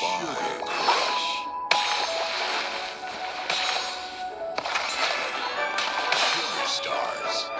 Bye. Stars.